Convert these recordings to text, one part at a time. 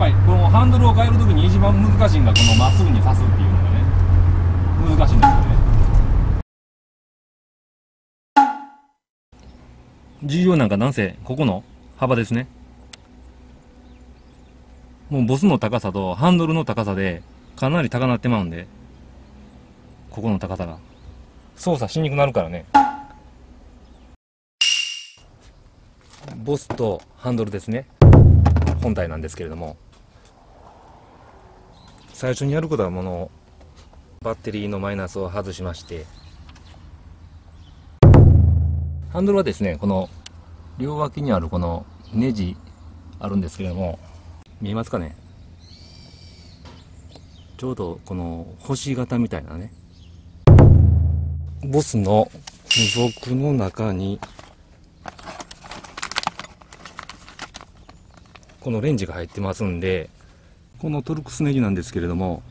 ぱりこのハンドルを変えるときに一番難しいのがこのまっすぐに刺すっていうのがね。難しいんですよね。重要なんかなんせここの幅ですね。もうボスの高さとハンドルの高さでかなり高なってまうんでここの高さが。操作しにくくなるからね。ボスとハンドルですね。本体なんですけれども。最初にやることはものバッテリーのマイナスを外しまして。ハンドルはですねこの両脇にあるこのネジあるんですけれども見えますかね？ちょうどこの星型みたいなね。ボスの付属の中にこのレンジが入ってますんでこのトルクスネジなんですけれども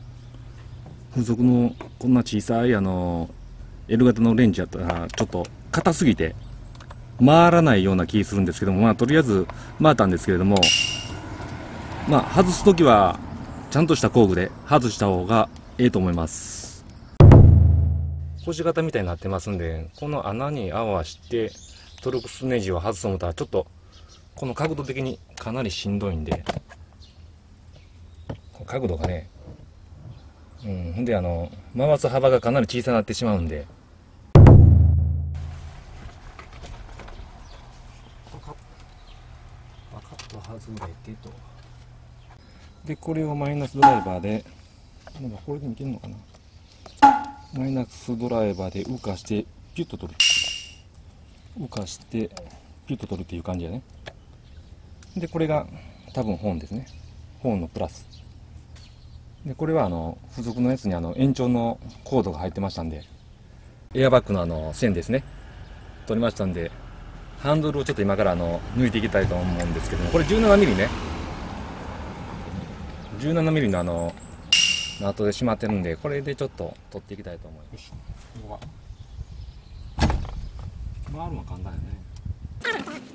付属のこんな小さいあの L 型のレンジやったらちょっと硬すぎて回らないような気するんですけどもまあとりあえず回ったんですけれどもまあ外す時はちゃんとした工具で外した方がええと思います。星型みたいになってますんでこの穴に合わしてトルクスネジを外すと思ったらちょっとこの角度的にかなりしんどいんで角度がねうんほんであの回す幅がかなり小さくなってしまうんで。でこれをマイナスドライバーでなんかこれで見てんのかな。マイナスドライバーで浮かしてピュッと取る。浮かしてピュッと取るっていう感じやね。でこれが多分ホーンですね。ホーンのプラス。でこれはあの付属のやつにあの延長のコードが入ってましたんでエアバッグのあの線ですね。取りましたんでハンドルをちょっと今からあの抜いていきたいと思うんですけどもこれ 17mm ね。17mm のあのナットでしまってるんでこれでちょっと取っていきたいと思います。ここは。回るの簡単やね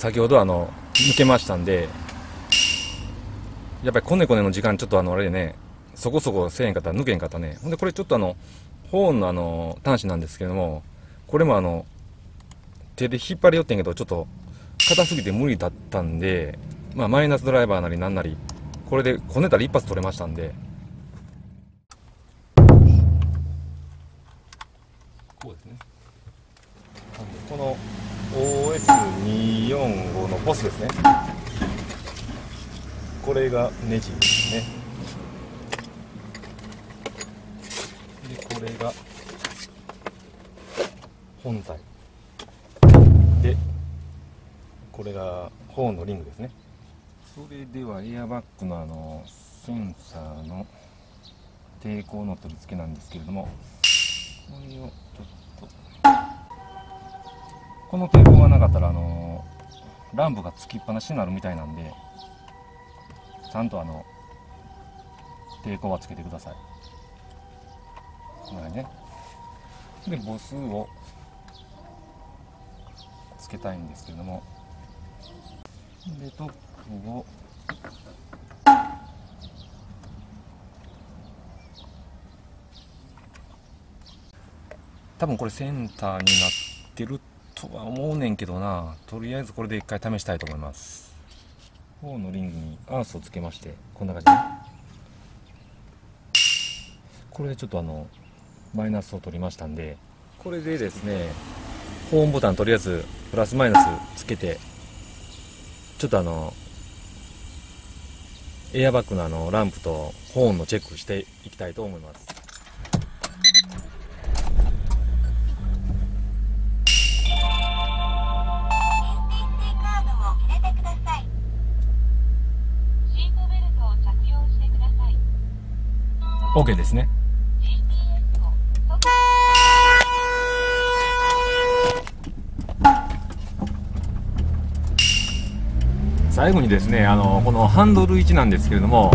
先ほどあの抜けましたんでやっぱりこねこねの時間ちょっとあのあれでねそこそこせえへんかったら抜けへんかったね。ほんでこれちょっとあのホーンのあの端子なんですけれどもこれもあの手で引っ張り寄ってんけどちょっと硬すぎて無理だったんでまあマイナスドライバーなりなんなりこれでこねたら一発取れましたんで。こうですね。この OS245 のボスですね。これがネジですね。でこれが本体。でこれがホーンのリングですね。それではエアバッグのあのセンサーの抵抗の取り付けなんですけれどもこれをこの抵抗がなかったらあのランプがつきっぱなしになるみたいなんでちゃんとあの抵抗はつけてください。これね。で母数をつけたいんですけれども。でトップを多分これセンターになってるってとは思うねんけどな。とりあえずこれで一回試したいと思います。4のリングにアースをつけましてこんな感じね。これでちょっとあのマイナスを取りましたんでこれでですねホーンボタンとりあえずプラスマイナスつけてちょっとあのエアバッグのあのランプとホーンのチェックしていきたいと思います OK ですね。最後にですねあのこのハンドル位置なんですけれども